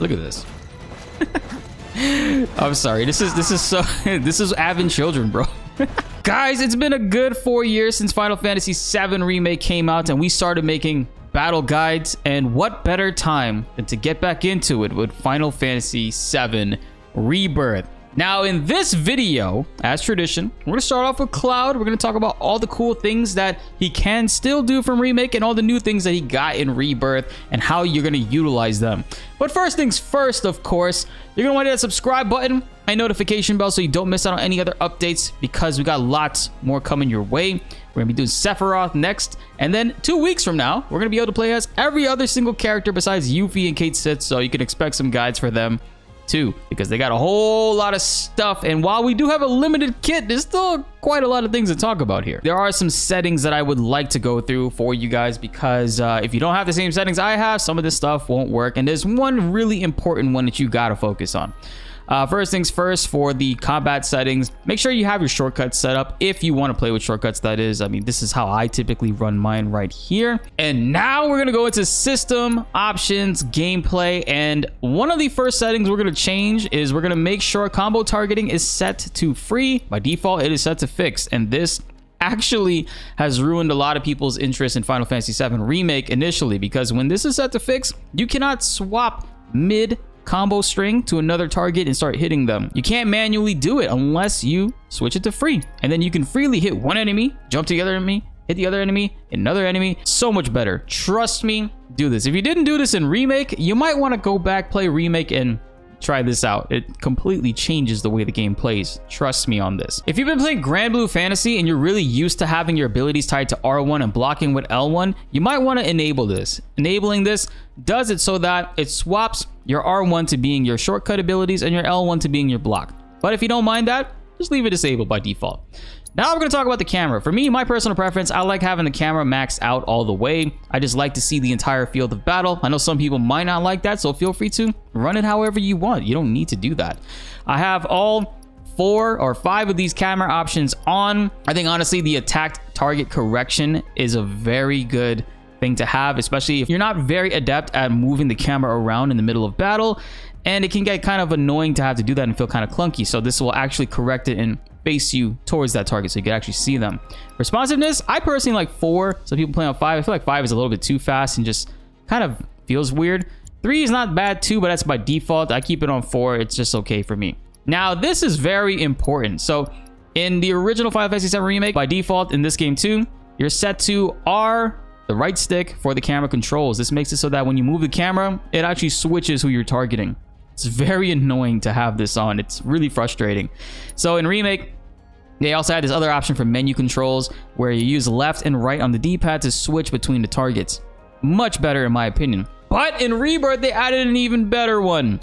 Look at this. I'm sorry. This is this is so this is Advent Children, bro. Guys, it's been a good four years since Final Fantasy VII Remake came out, and we started making battle guides. And what better time than to get back into it with Final Fantasy VII Rebirth? Now, in this video, as tradition, we're going to start off with Cloud. We're going to talk about all the cool things that he can still do from Remake and all the new things that he got in Rebirth and how you're going to utilize them. But first things first, of course, you're going to want to hit that subscribe button and notification bell so you don't miss out on any other updates because we got lots more coming your way. We're going to be doing Sephiroth next. And then two weeks from now, we're going to be able to play as every other single character besides Yuffie and Cait Sith. So you can expect some guides for them too because they got a whole lot of stuff. And while we do have a limited kit there's still quite a lot of things to talk about here. There are some settings that i would like to go through for you guys because uh, if you don't have the same settings i have some of this stuff won't work. And there's one really important one that you got to focus on uh, first things first, for the combat settings, make sure you have your shortcuts set up if you want to play with shortcuts, that is. I mean, this is how I typically run mine right here. And now we're going to go into system, options, gameplay, and one of the first settings we're going to change is we're going to make sure combo targeting is set to free. By default, it is set to fixed, and this actually has ruined a lot of people's interest in Final Fantasy VII Remake initially because when this is set to fix, you cannot swap mid combo string to another target and start hitting them. You can't manually do it unless you switch it to free. And then you can freely hit one enemy, jump to the other enemy, hit the other enemy, another enemy. So much better. Trust me, do this. If you didn't do this in Remake, you might want to go back, play Remake, and try this out. It completely changes the way the game plays. Trust me on this. If you've been playing Granblue Fantasy and you're really used to having your abilities tied to R1 and blocking with L1, you might want to enable this. Enabling this does it so that it swaps your R1 to being your shortcut abilities and your L1 to being your block. But if you don't mind that, just leave it disabled by default. Now we're going to talk about the camera. For me, my personal preference, I like having the camera maxed out all the way. I just like to see the entire field of battle. I know some people might not like that, so feel free to run it however you want. You don't need to do that. I have all four or five of these camera options on. I think honestly, the attacked target correction is a very good thing to have, especially if you're not very adept at moving the camera around in the middle of battle. And it can get kind of annoying to have to do that and feel kind of clunky. So this will actually correct it and face you towards that target so you can actually see them. Responsiveness, I personally like four. Some people play on five. I feel like five is a little bit too fast and just kind of feels weird. Three is not bad too, but that's by default. I keep it on four. It's just okay for me. Now, this is very important. So in the original Final Fantasy VII Remake, by default in this game too, you're set to R, the right stick for the camera controls. This makes it so that when you move the camera, it actually switches who you're targeting. It's very annoying to have this on. It's really frustrating. So in Remake, they also had this other option for menu controls where you use left and right on the D-pad to switch between the targets. Much better in my opinion. But in Rebirth, they added an even better one.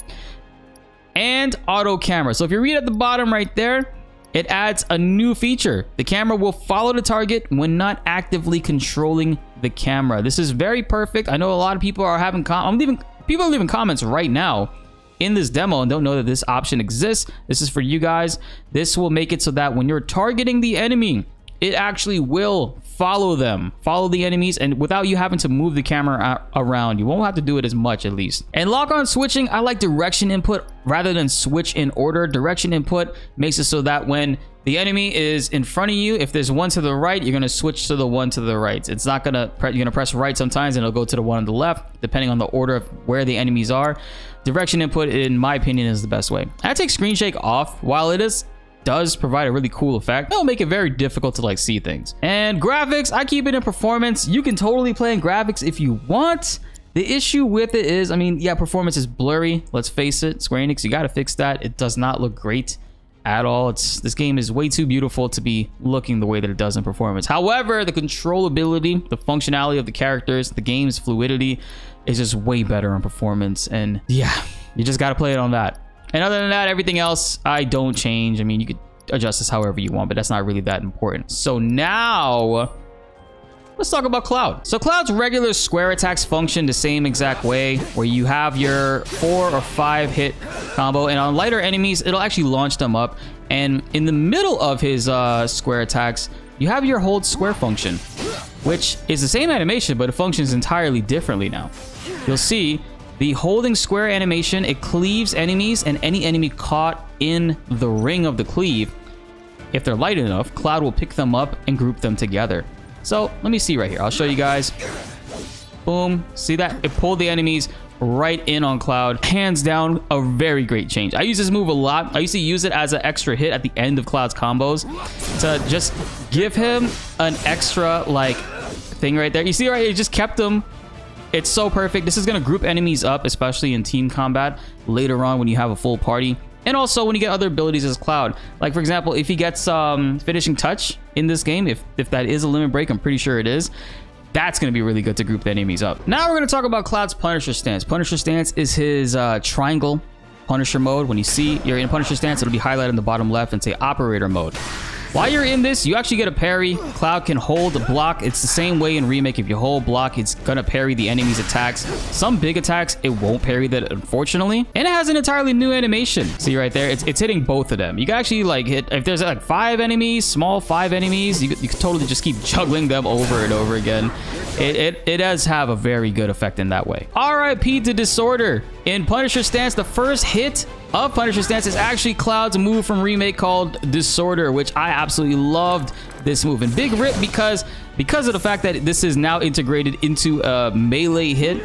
And auto camera. So if you read at the bottom right there, it adds a new feature. The camera will follow the target when not actively controlling the camera. This is very perfect. I know a lot of people are having I'm leaving people are leaving comments right now in this demo and don't know that this option exists, this is for you guys. This will make it so that when you're targeting the enemy, it actually will follow them, follow the enemies, and without you having to move the camera around. You won't have to do it as much at least. And lock-on switching, I like direction input rather than switch in order. Direction input makes it so that when the enemy is in front of you, if there's one to the right, you're gonna switch to the one to the right. It's not gonna, you're gonna press right sometimes and it'll go to the one on the left, depending on the order of where the enemies are. Direction input, in my opinion, is the best way. I take screen shake off. While it is does provide a really cool effect, it'll make it very difficult to like see things. And graphics, I keep it in performance. You can totally play in graphics if you want. The issue with it is, I mean, yeah, performance is blurry. Let's face it, Square Enix, you got to fix that. It does not look great at all. It's This game is way too beautiful to be looking the way that it does in performance. However, the controllability, the functionality of the characters, the game's fluidity is just way better in performance. And yeah, you just got to play it on that. And other than that, everything else, I don't change. I mean, you could adjust this however you want, but that's not really that important. So now, let's talk about Cloud. So Cloud's regular square attacks function the same exact way, where you have your four or five hit combo, and on lighter enemies, it'll actually launch them up. And in the middle of his uh, square attacks, you have your hold square function, which is the same animation, but it functions entirely differently now. You'll see The holding square animation, it cleaves enemies and any enemy caught in the ring of the cleave. If they're light enough, Cloud will pick them up and group them together. So let me see right here. I'll show you guys. Boom. See that? It pulled the enemies right in on Cloud. Hands down, a very great change. I use this move a lot. I used to use it as an extra hit at the end of Cloud's combos to just give him an extra, like, thing right there. You see right, here, it just kept him it's so perfect. This is going to group enemies up, especially in team combat later on when you have a full party. And also when you get other abilities as Cloud. Like, for example, if he gets um, Finishing Touch in this game, if, if that is a limit break, I'm pretty sure it is, that's going to be really good to group the enemies up. Now we're going to talk about Cloud's Punisher stance. Punisher stance is his uh, triangle Punisher mode. When you see you're in Punisher stance, it'll be highlighted in the bottom left and say Operator mode. While you're in this, you actually get a parry. Cloud can hold the block. It's the same way in Remake. If you hold block, it's gonna parry the enemy's attacks. Some big attacks, it won't parry that, unfortunately. And it has an entirely new animation. See right there? It's, it's hitting both of them. You can actually like hit, if there's like five enemies, small five enemies, you, you can totally just keep juggling them over and over again. It, it, it does have a very good effect in that way. RIP to Disorder. In Punisher Stance, the first hit of Punisher Stance is actually Cloud's move from Remake called Disorder, which I absolutely loved this move. And big rip because because of the fact that this is now integrated into a melee hit,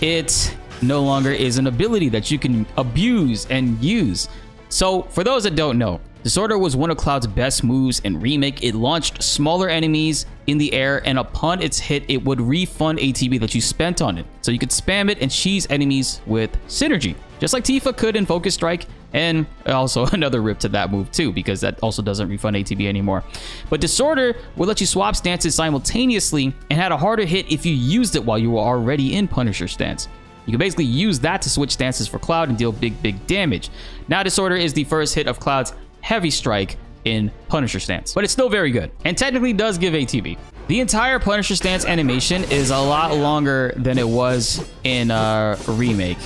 it no longer is an ability that you can abuse and use. So for those that don't know, Disorder was one of Cloud's best moves in Remake. It launched smaller enemies in the air, and upon its hit, it would refund ATB that you spent on it. So you could spam it and cheese enemies with Synergy, just like Tifa could in Focus Strike, and also another rip to that move too, because that also doesn't refund ATB anymore. But Disorder will let you swap stances simultaneously and had a harder hit if you used it while you were already in Punisher stance. You can basically use that to switch stances for Cloud and deal big, big damage. Now Disorder is the first hit of Cloud's Heavy Strike in Punisher stance, but it's still very good and technically does give ATB. The entire Punisher stance animation is a lot longer than it was in a Remake.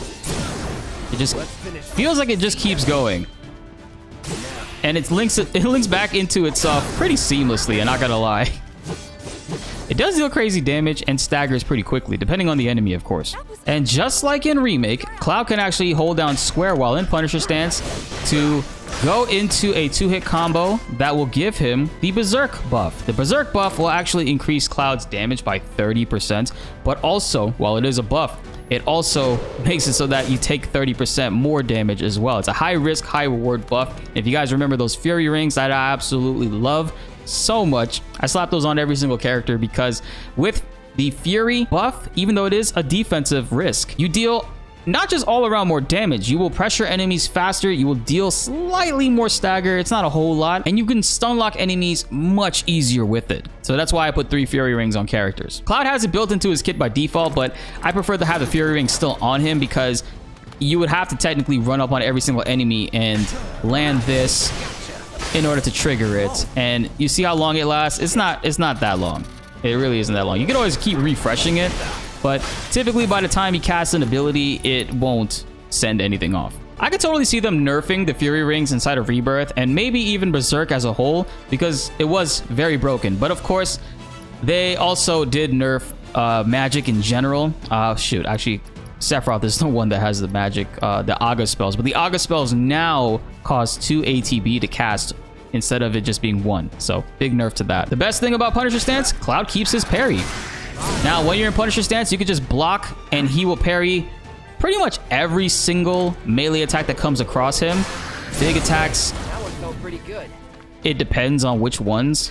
It just feels like it just keeps going. And it links it, links back into itself pretty seamlessly, I'm not gonna lie. It does deal crazy damage and staggers pretty quickly, depending on the enemy, of course. And just like in Remake, Cloud can actually hold down square while in Punisher stance to go into a two-hit combo that will give him the Berserk buff. The Berserk buff will actually increase Cloud's damage by 30%, but also, while it is a buff, it also makes it so that you take 30% more damage as well. It's a high risk, high reward buff. If you guys remember those Fury rings that I absolutely love so much, I slap those on every single character because with the Fury buff, even though it is a defensive risk, you deal not just all around more damage, you will pressure enemies faster, you will deal slightly more stagger, it's not a whole lot, and you can stun lock enemies much easier with it. So that's why I put three Fury Rings on characters. Cloud has it built into his kit by default, but I prefer to have the Fury Ring still on him because you would have to technically run up on every single enemy and land this in order to trigger it. And you see how long it lasts? It's not it's not that long. It really isn't that long. You can always keep refreshing it, but typically by the time he casts an ability, it won't send anything off. I could totally see them nerfing the Fury Rings inside of Rebirth and maybe even Berserk as a whole because it was very broken. But of course, they also did nerf uh, magic in general. Uh, shoot, actually, Sephiroth is the one that has the magic, uh, the Aga spells. But the Aga spells now cost 2 ATB to cast instead of it just being one. So big nerf to that. The best thing about Punisher stance, Cloud keeps his parry. Now, when you're in Punisher stance, you can just block and he will parry pretty much every single melee attack that comes across him. Big attacks. That one felt pretty good. It depends on which ones.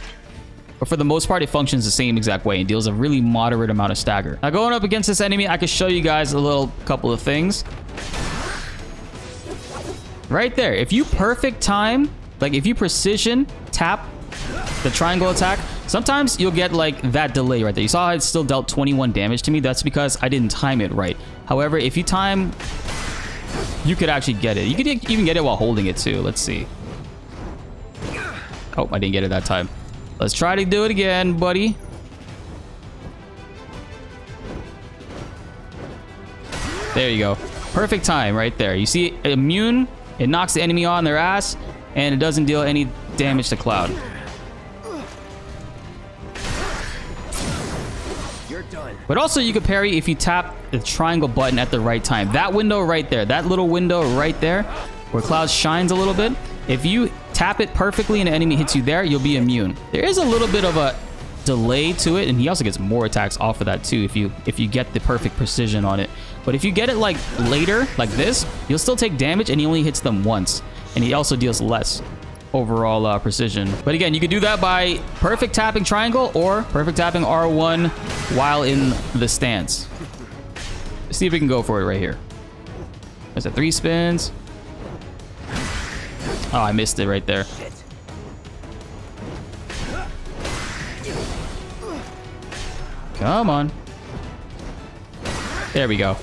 But for the most part, it functions the same exact way and deals a really moderate amount of stagger. Now, going up against this enemy, I can show you guys a little couple of things. Right there. If you perfect time, like if you precision tap the triangle attack, sometimes you'll get like that delay right there. You saw it still dealt 21 damage to me. That's because I didn't time it right. However, if you time, you could actually get it. You could even get it while holding it too. Let's see. Oh, I didn't get it that time. Let's try to do it again, buddy. There you go. Perfect time right there. You see immune, it knocks the enemy on their ass, and it doesn't deal any damage to Cloud. But also you could parry if you tap the triangle button at the right time. That window right there, that little window right there, where Cloud shines a little bit, if you tap it perfectly and an enemy hits you there, you'll be immune. There is a little bit of a delay to it, and he also gets more attacks off of that too if you if you get the perfect precision on it. But if you get it like later, like this, you'll still take damage and he only hits them once. And he also deals less overall uh, precision. But again, you could do that by perfect tapping triangle or perfect tapping R1 while in the stance. Let's see if we can go for it right here. Is it three spins? Oh, I missed it right there. Come on. There we go.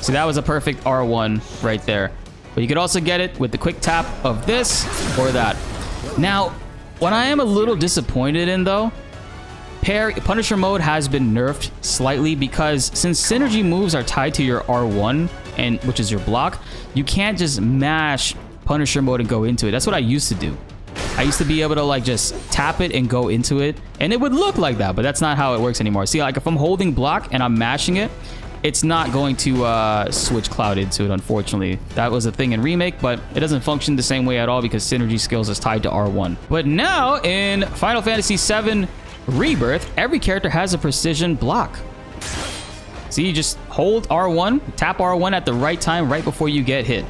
See, that was a perfect R1 right there. But you could also get it with the quick tap of this or that. Now, what I am a little disappointed in, though, Pair Punisher mode has been nerfed slightly because since synergy moves are tied to your R1, and which is your block, you can't just mash Punisher mode and go into it. That's what I used to do. I used to be able to like just tap it and go into it, and it would look like that, but that's not how it works anymore. See, like if I'm holding block and I'm mashing it, it's not going to uh, switch Cloud into it, unfortunately. That was a thing in Remake, but it doesn't function the same way at all because Synergy skills is tied to R1. But now, in Final Fantasy VII Rebirth, every character has a precision block. See, you just hold R1, tap R1 at the right time right before you get hit.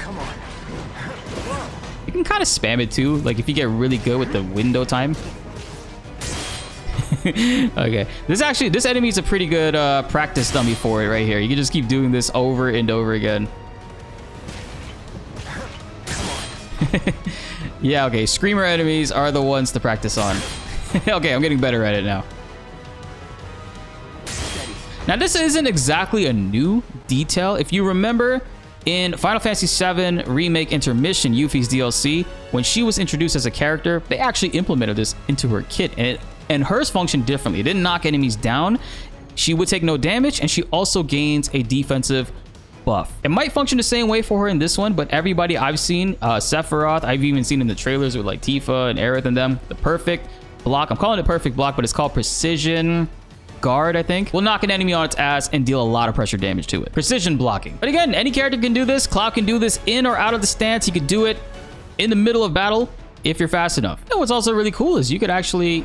You can kind of spam it too, like if you get really good with the window time. okay, this actually, this enemy is a pretty good uh, practice dummy for it right here. You can just keep doing this over and over again. yeah, okay, Screamer enemies are the ones to practice on. okay, I'm getting better at it now. Now, this isn't exactly a new detail. If you remember, in Final Fantasy VII Remake Intermission, Yuffie's DLC, when she was introduced as a character, they actually implemented this into her kit, and it and hers functioned differently. It didn't knock enemies down. She would take no damage, and she also gains a defensive buff. It might function the same way for her in this one, but everybody I've seen, uh, Sephiroth, I've even seen in the trailers with like Tifa and Aerith and them, the perfect block. I'm calling it perfect block, but it's called precision guard, I think, will knock an enemy on its ass and deal a lot of pressure damage to it. Precision blocking. But again, any character can do this. Cloud can do this in or out of the stance. He could do it in the middle of battle if you're fast enough. What's also really cool is you could actually...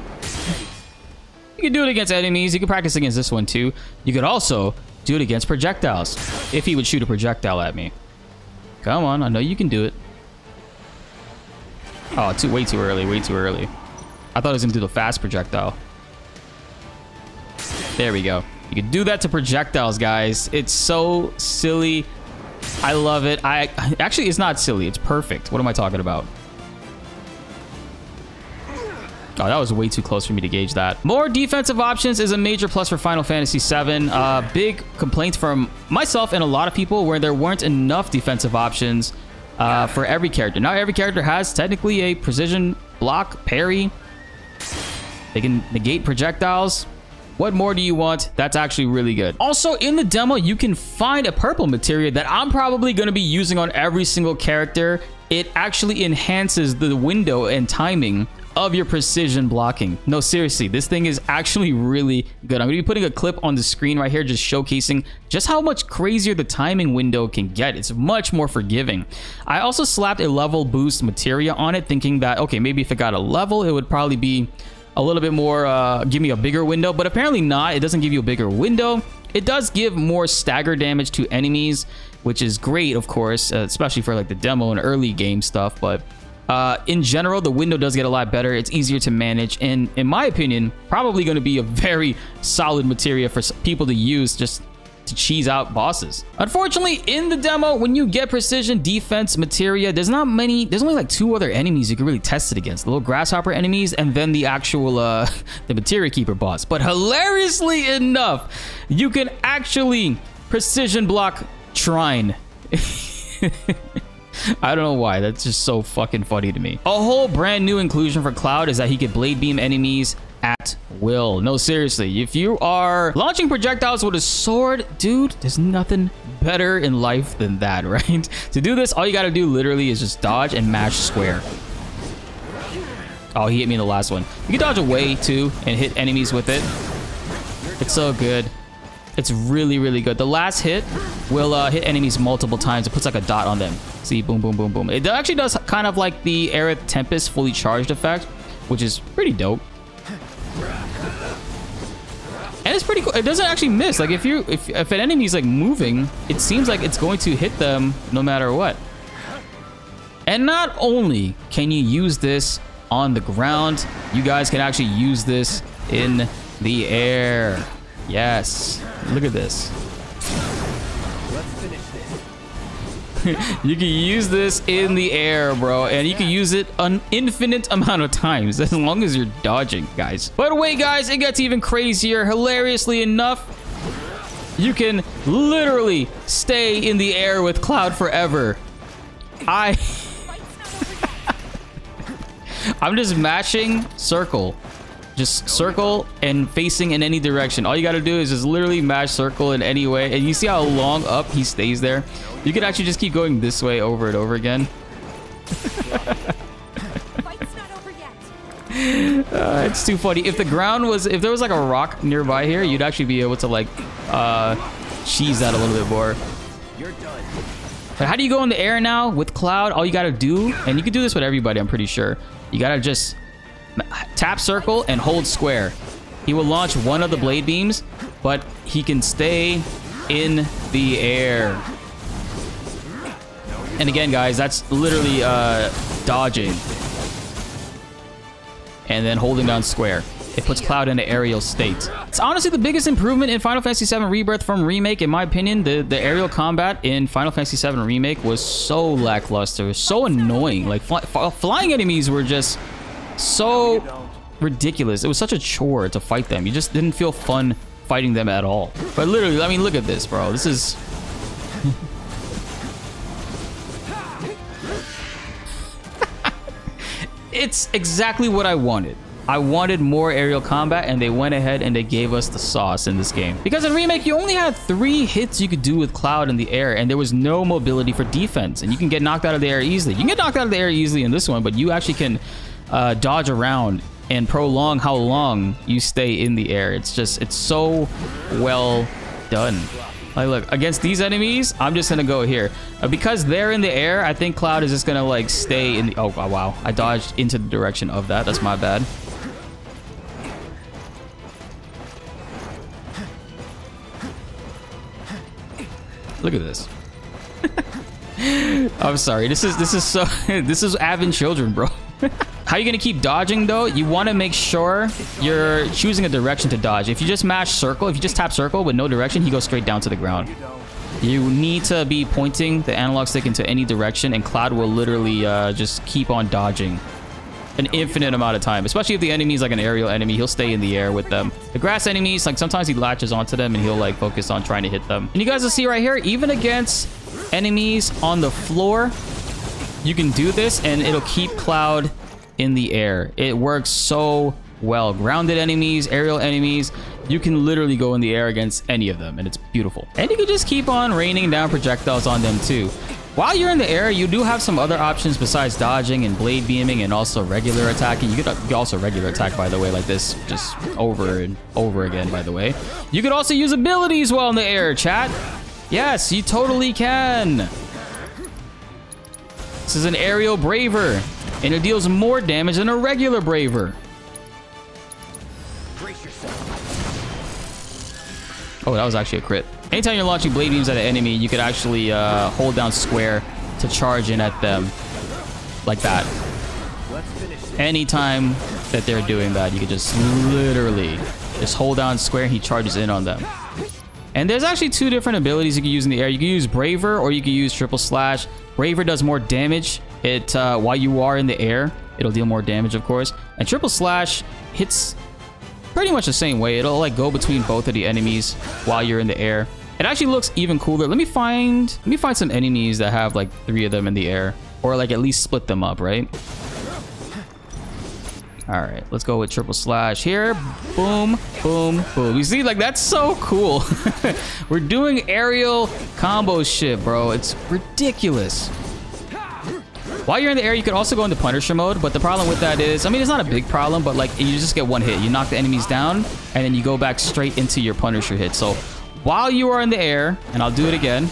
You could do it against enemies. You could practice against this one too. You could also do it against projectiles if he would shoot a projectile at me. Come on, I know you can do it. Oh, too way too early, way too early. I thought I was going to do the fast projectile. There we go. You can do that to projectiles, guys. It's so silly. I love it. I Actually, it's not silly. It's perfect. What am I talking about? Oh, that was way too close for me to gauge that. More defensive options is a major plus for Final Fantasy VII. Uh, big complaint from myself and a lot of people where there weren't enough defensive options uh, for every character. Now every character has technically a precision block, parry. They can negate projectiles. What more do you want? That's actually really good. Also, in the demo, you can find a purple materia that I'm probably going to be using on every single character. It actually enhances the window and timing of your precision blocking. No, seriously, this thing is actually really good. I'm going to be putting a clip on the screen right here just showcasing just how much crazier the timing window can get. It's much more forgiving. I also slapped a level boost materia on it thinking that, okay, maybe if it got a level, it would probably be a little bit more, uh, give me a bigger window, but apparently not. It doesn't give you a bigger window. It does give more stagger damage to enemies, which is great, of course, uh, especially for like the demo and early game stuff. But uh, in general, the window does get a lot better. It's easier to manage, and in my opinion, probably going to be a very solid materia for people to use just to cheese out bosses. Unfortunately, in the demo, when you get precision defense materia, there's not many, there's only like two other enemies you can really test it against. The little grasshopper enemies and then the actual, uh, the materia keeper boss. But hilariously enough, you can actually precision block Trine. I don't know why. That's just so fucking funny to me. A whole brand new inclusion for Cloud is that he could blade beam enemies at will. No, seriously, if you are launching projectiles with a sword, dude, there's nothing better in life than that, right? to do this, all you gotta do literally is just dodge and mash square. Oh, he hit me in the last one. You can dodge away too and hit enemies with it. It's so good. It's really, really good. The last hit will uh, hit enemies multiple times. It puts like a dot on them. See, boom, boom, boom, boom. It actually does kind of like the Aerith Tempest fully charged effect, which is pretty dope. And it's pretty cool. It doesn't actually miss. Like if you if if an enemy's like moving, it seems like it's going to hit them no matter what. And not only can you use this on the ground, you guys can actually use this in the air. Yes. Look at this. you can use this in the air, bro, and you can use it an infinite amount of times as long as you're dodging, guys. By the way, guys, it gets even crazier. Hilariously enough, you can literally stay in the air with Cloud forever. I... I'm just matching circle just circle and facing in any direction. All you got to do is just literally mash circle in any way. And you see how long up he stays there? You can actually just keep going this way over and over again. Uh, it's too funny. If the ground was, if there was like a rock nearby here, you'd actually be able to like uh, cheese that a little bit more. You're done. But how do you go in the air now with Cloud? All you gotta do, and you can do this with everybody, I'm pretty sure. You gotta just Tap circle and hold square. He will launch one of the blade beams, but he can stay in the air. And again, guys, that's literally uh, dodging. And then holding down square. It puts Cloud in an aerial state. It's honestly the biggest improvement in Final Fantasy VII Rebirth from Remake, in my opinion. The, the aerial combat in Final Fantasy VII Remake was so lackluster, so annoying. Like, fly, flying enemies were just so ridiculous. It was such a chore to fight them. You just didn't feel fun fighting them at all. But literally, I mean, look at this, bro. This is... it's exactly what I wanted. I wanted more aerial combat and they went ahead and they gave us the sauce in this game. Because in Remake, you only had three hits you could do with Cloud in the air and there was no mobility for defense and you can get knocked out of the air easily. You can get knocked out of the air easily in this one, but you actually can uh, dodge around and prolong how long you stay in the air. It's just, it's so well done. Like, look, against these enemies, I'm just gonna go here. Uh, because they're in the air, I think Cloud is just gonna, like, stay in the... Oh, wow. I dodged into the direction of that. That's my bad. Look at this. I'm sorry. This is this is so this is Advent Children, bro. How are you going to keep dodging, though? You want to make sure you're choosing a direction to dodge. If you just mash circle, if you just tap circle with no direction, he goes straight down to the ground. You need to be pointing the analog stick into any direction, and Cloud will literally uh, just keep on dodging an infinite amount of time. Especially if the enemy is like an aerial enemy, he'll stay in the air with them. The grass enemies, like sometimes he latches onto them and he'll like focus on trying to hit them. And you guys will see right here, even against enemies on the floor, you can do this and it'll keep Cloud in the air. It works so well. Grounded enemies, aerial enemies, you can literally go in the air against any of them, and it's beautiful. And you can just keep on raining down projectiles on them too. While you're in the air, you do have some other options besides dodging and blade beaming and also regular attacking. You could, also regular attack, by the way, like this, just over and over again, by the way. You could also use abilities while in the air, chat. Yes, you totally can. This is an aerial braver and it deals more damage than a regular Braver. Oh, that was actually a crit. Anytime you're launching blade beams at an enemy, you could actually uh, hold down square to charge in at them like that. Anytime that they're doing that, you could just literally just hold down square and he charges in on them. And there's actually two different abilities you can use in the air. You can use Braver or you can use Triple Slash. Braver does more damage it uh, while you are in the air. It'll deal more damage, of course. And Triple Slash hits pretty much the same way. It'll like go between both of the enemies while you're in the air. It actually looks even cooler. Let me find let me find some enemies that have like three of them in the air. Or like at least split them up, right? All right, let's go with triple slash here. Boom, boom, boom. You see, like, that's so cool. We're doing aerial combo shit, bro. It's ridiculous. While you're in the air, you can also go into Punisher mode, but the problem with that is, I mean, it's not a big problem, but like, you just get one hit. You knock the enemies down, and then you go back straight into your Punisher hit. So while you are in the air, and I'll do it again.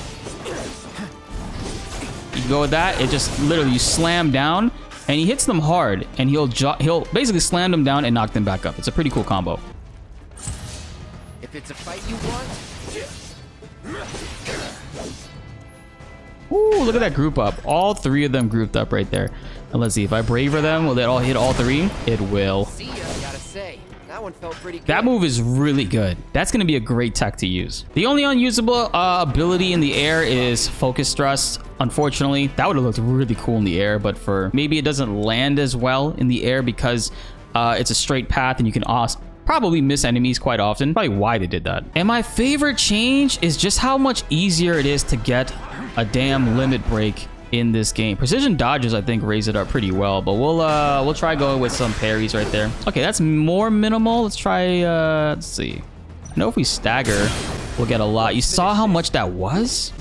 You go with that. It just literally you slam down, and he hits them hard, and he'll he'll basically slam them down and knock them back up. It's a pretty cool combo. If it's a fight you want. Ooh, look at that group up. All three of them grouped up right there. And let's see, if I Braver them, will they all hit all three? It will. That. That move is really good. That's going to be a great tech to use. The only unusable uh, ability in the air is Focus Thrust. Unfortunately, that would have looked really cool in the air, but for maybe it doesn't land as well in the air because uh, it's a straight path and you can probably miss enemies quite often. Probably why they did that. And my favorite change is just how much easier it is to get a damn limit break in this game. Precision dodges, I think, raise it up pretty well, but we'll uh, we'll try going with some parries right there. Okay, that's more minimal. Let's try, uh, let's see. I know if we stagger, we'll get a lot. You saw how much that was?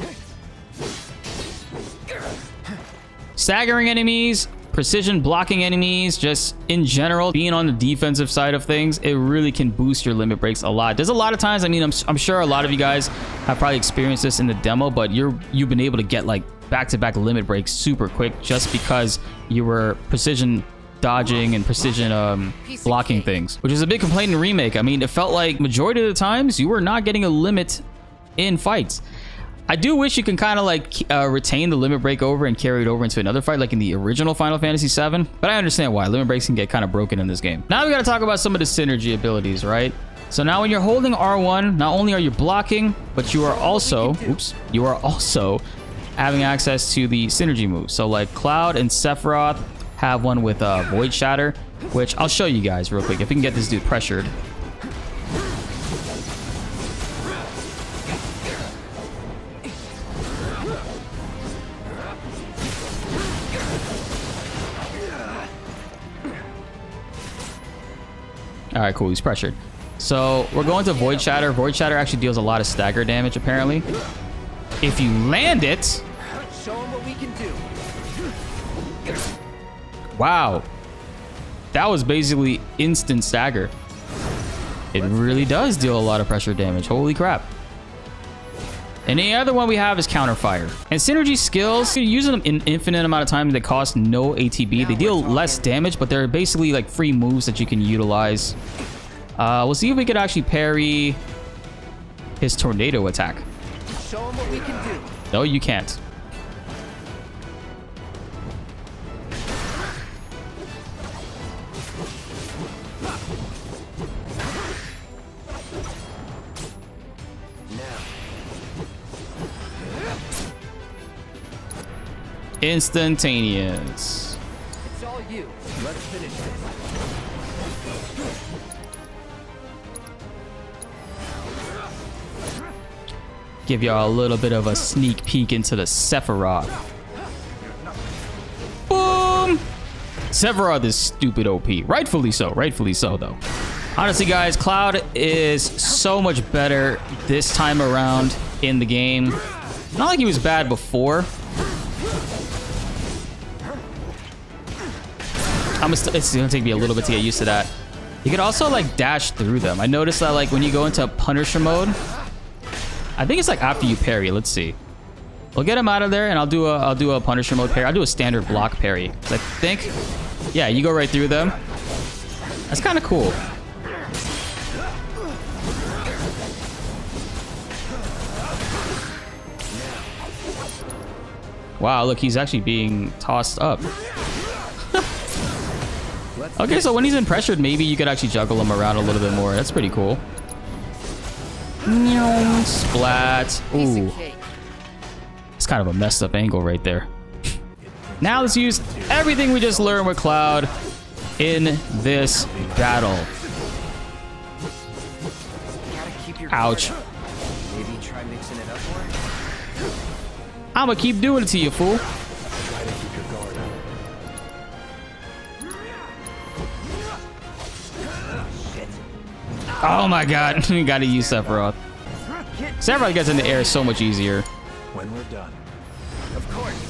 Staggering enemies, precision blocking enemies, just in general, being on the defensive side of things, it really can boost your limit breaks a lot. There's a lot of times, I mean, I'm, I'm sure a lot of you guys have probably experienced this in the demo, but you're, you've been able to get like back-to-back -back limit breaks super quick just because you were precision dodging and precision um, blocking things, which is a big complaint in Remake. I mean, it felt like majority of the times you were not getting a limit in fights. I do wish you can kind of like uh, retain the limit break over and carry it over into another fight like in the original Final Fantasy VII, but I understand why. Limit breaks can get kind of broken in this game. Now we got to talk about some of the synergy abilities, right? So now when you're holding R1, not only are you blocking, but you are also, oops, you are also having access to the synergy moves. So like Cloud and Sephiroth have one with uh, Void Shatter, which I'll show you guys real quick. If we can get this dude pressured. All right, cool. He's pressured. So we're going to Void Shatter. Void Shatter actually deals a lot of stagger damage, apparently. If you land it... Wow. That was basically instant stagger. It really does deal a lot of pressure damage. Holy crap. And the other one we have is Counterfire. And Synergy skills, you can use them an infinite amount of times. They cost no ATB. They deal less damage, but they're basically like free moves that you can utilize. Uh, we'll see if we could actually parry his Tornado attack. Show him what we can do. No, you can't. Instantaneous. It's all you. Let's finish this. Give y'all a little bit of a sneak peek into the Sephiroth. Boom! Sephiroth is stupid OP. Rightfully so. Rightfully so, though. Honestly, guys, Cloud is so much better this time around in the game. Not like he was bad before, I'm it's gonna take me a little bit to get used to that. You could also like dash through them. I noticed that like when you go into a Punisher mode, I think it's like after you parry. Let's see. We'll get him out of there, and I'll do a I'll do a Punisher mode parry. I'll do a standard block parry. I think, yeah, you go right through them. That's kind of cool. Wow, look, he's actually being tossed up. Okay, so when he's in pressured, maybe you could actually juggle him around a little bit more. That's pretty cool. Splat. Ooh. It's kind of a messed up angle right there. Now let's use everything we just learned with Cloud in this battle. Ouch. I'm gonna keep doing it to you, fool. Oh my god, we gotta use Sephiroth. Sephiroth gets in the air so much easier. When we're done. Of course.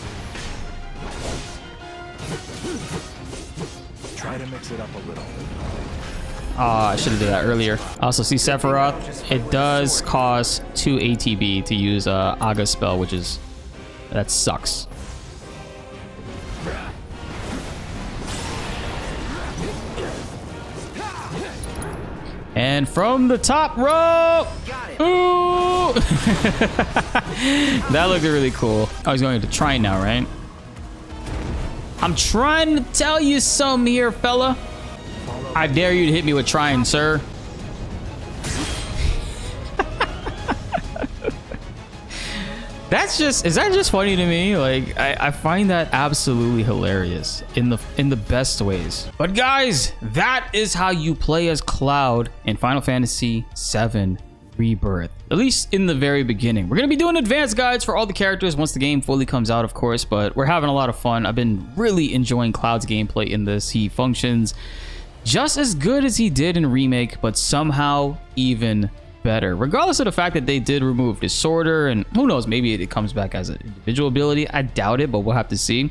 Try to mix it up a little. Oh, I should have did that earlier. Also see Sephiroth. It does cost 2 ATB to use uh, Aga spell, which is... That sucks. And from the top rope. Ooh! that looked really cool. Oh, he's going to try now, right? I'm Trine to tell you some here, fella. I dare you to hit me with trying, sir. That's just is that just funny to me? Like I, I find that absolutely hilarious in the in the best ways. But guys, that is how you play as Cloud in Final Fantasy VII Rebirth. At least in the very beginning. We're gonna be doing advanced guides for all the characters once the game fully comes out, of course, but we're having a lot of fun. I've been really enjoying Cloud's gameplay in this. He functions just as good as he did in Remake, but somehow even better, regardless of the fact that they did remove Disorder, and who knows, maybe it comes back as an individual ability. I doubt it, but we'll have to see.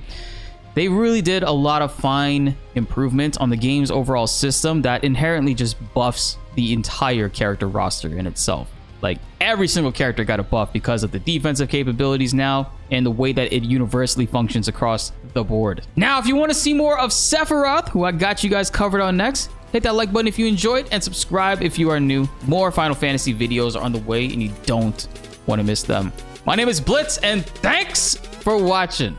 They really did a lot of fine improvements on the game's overall system that inherently just buffs the entire character roster in itself. Like every single character got a buff because of the defensive capabilities now and the way that it universally functions across the board. Now, if you want to see more of Sephiroth, who I got you guys covered on next, Hit that like button if you enjoyed and subscribe if you are new. More Final Fantasy videos are on the way and you don't want to miss them. My name is Blitz and thanks for watching.